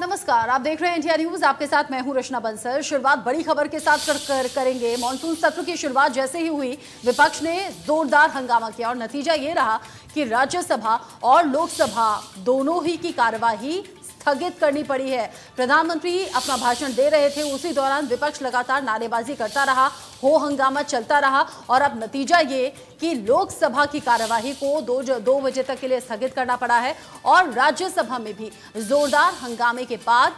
नमस्कार आप देख रहे हैं इंडिया न्यूज़ आपके साथ मैं हूँ रचना बंसल। शुरुआत बड़ी खबर के साथ कर, कर, करेंगे। मानसून सत्र की शुरुआत जैसे ही हुई विपक्ष ने जोरदार हंगामा किया और नतीजा ये रहा कि राज्यसभा और लोकसभा दोनों ही की कार्यवाही स्थगित करनी पड़ी है। प्रधानमंत्री अपना भाषण दे रहे थे। उसी दौरान विपक्ष लगातार नारेबाजी करता रहा, हो हंगामा चलता रहा और अब नतीजा ये कि लोकसभा की कार्यवाही को दो दो बजे तक के लिए स्थगित करना पड़ा है और राज्यसभा में भी जोरदार हंगामे के बाद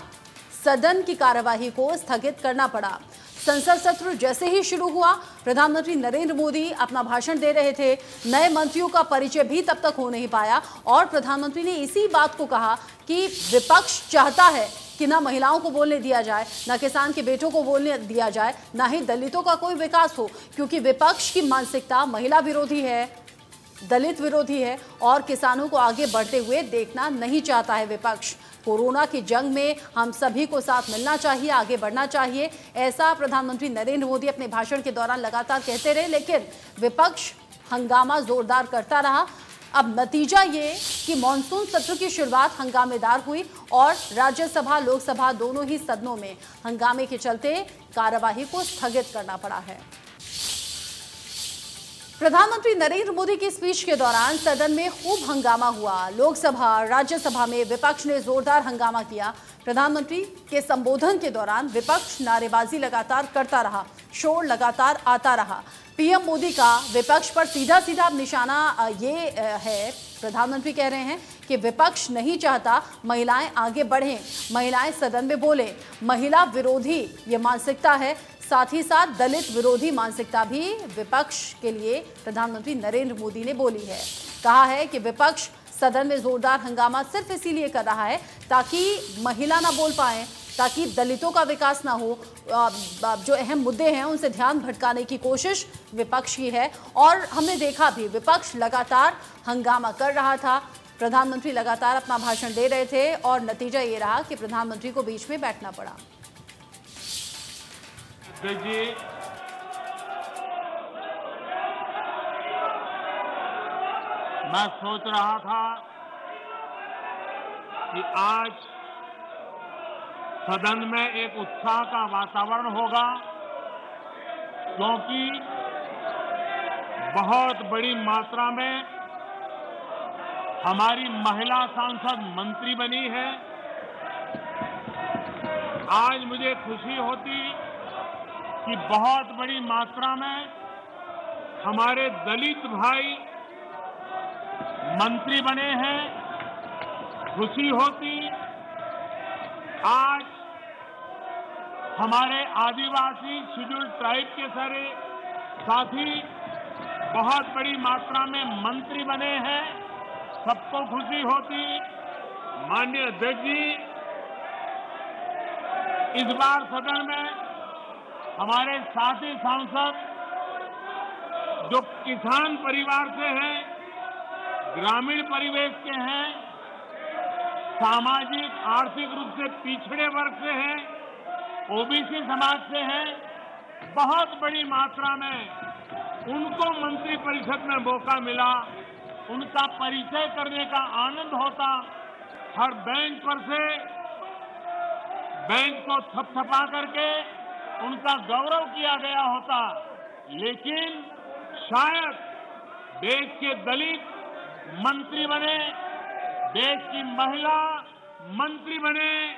सदन की कार्यवाही को स्थगित करना पड़ा। संसद सत्र जैसे ही शुरू हुआ, प्रधानमंत्री नरेंद्र मोदी अपना भाषण दे रहे थे। नए मंत्रियों का परिचय भी तब तक हो नहीं पाया और प्रधानमंत्री ने इसी बात को कहा कि विपक्ष चाहता है कि ना महिलाओं को बोलने दिया जाए, ना किसान के बेटों को बोलने दिया जाए, ना ही दलितों का कोई विकास हो, क्योंकि विपक्ष की मानसिकता महिला विरोधी है, दलित विरोधी है और किसानों को आगे बढ़ते हुए देखना नहीं चाहता है विपक्ष। कोरोना की जंग में हम सभी को साथ मिलना चाहिए, आगे बढ़ना चाहिए। ऐसा प्रधानमंत्री नरेंद्र मोदी अपने भाषण के दौरान लगातार कहते रहे, लेकिन विपक्ष हंगामा जोरदार करता रहा। अब नतीजा ये कि मानसून सत्र की शुरुआत हंगामेदार हुई और राज्यसभा, लोकसभा दोनों ही सदनों में हंगामे के चलते कार्यवाही को स्थगित करना पड़ा है। प्रधानमंत्री नरेंद्र मोदी की स्पीच के दौरान सदन में खूब हंगामा हुआ। लोकसभा, राज्यसभा में विपक्ष ने जोरदार हंगामा किया। प्रधानमंत्री के संबोधन के दौरान विपक्ष नारेबाजी लगातार करता रहा, शोर लगातार आता रहा। पीएम मोदी का विपक्ष पर सीधा सीधा निशाना ये है। प्रधानमंत्री कह रहे हैं कि विपक्ष नहीं चाहता महिलाएँ आगे बढ़ें। महिलाएँ सदन में बोले। महिला विरोधी, ये मानसिकता है। साथ ही साथ दलित विरोधी मानसिकता भी विपक्ष के लिए प्रधानमंत्री नरेंद्र मोदी ने बोली है। कहा है कि विपक्ष सदन में जोरदार हंगामा सिर्फ़ इसीलिए कर रहा है ताकि महिला ना बोल पाए, ताकि दलितों का विकास ना हो। जो अहम मुद्दे हैं, उनसे ध्यान भटकाने की कोशिश विपक्ष की है। और हमने देखा भी, विपक्ष लगातार हंगामा कर रहा था। प्रधानमंत्री लगातार अपना भाषण दे रहे थे और नतीजा ये रहा कि प्रधानमंत्री को बीच में बैठना पड़ा। जी मैं सोच रहा था कि आज सदन में एक उत्साह का वातावरण होगा, क्योंकि बहुत बड़ी मात्रा में हमारी महिला सांसद मंत्री बनी है। आज मुझे खुशी होती कि बहुत बड़ी मात्रा में हमारे दलित भाई मंत्री बने हैं, खुशी होती। आज हमारे आदिवासी शेड्यूल ट्राइब के सारे साथी बहुत बड़ी मात्रा में मंत्री बने हैं, सबको खुशी होती। माननीय अध्यक्ष जी, इस बार सदन में हमारे साथी सांसद जो किसान परिवार से हैं, ग्रामीण परिवेश के हैं, सामाजिक, आर्थिक रूप से पिछड़े वर्ग से हैं, ओबीसी समाज से हैं, बहुत बड़ी मात्रा में उनको मंत्री परिषद में मौका मिला, उनका परिचय करने का आनंद होता। हर बैंक पर से, बैंक को थपथपा करके उनका गौरव किया गया होता। लेकिन शायद देश के दलित मंत्री बने, देश की महिला मंत्री बने,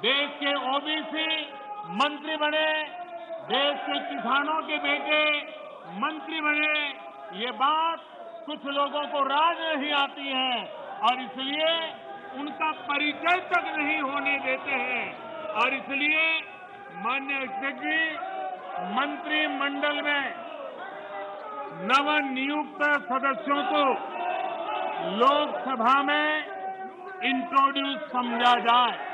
देश के ओबीसी मंत्री बने, देश के किसानों के बेटे मंत्री बने, ये बात कुछ लोगों को राज नहीं आती है और इसलिए उनका परिचय तक नहीं होने देते हैं। और इसलिए मान्य अध्यक्ष जी मंत्रिमंडल में नव नियुक्त सदस्यों को लोकसभा में इंट्रोड्यूस समझा जाए।